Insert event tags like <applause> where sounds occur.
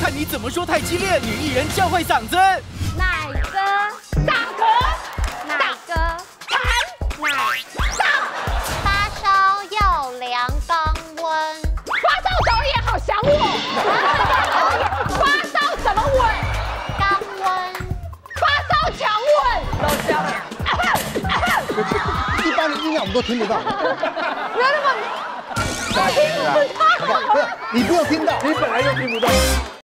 看你怎么说太激烈，女艺人教坏嗓子。奶哥，打嗝，奶哥，痰，奶上，发烧要量肛温，发烧导演好想我，发烧怎么稳？肛温，发烧强稳，老乡，一般的音量我们都听得到，不 <laughs> 要那么，不到。<laughs> 不是你不要听到。你本来就听不到。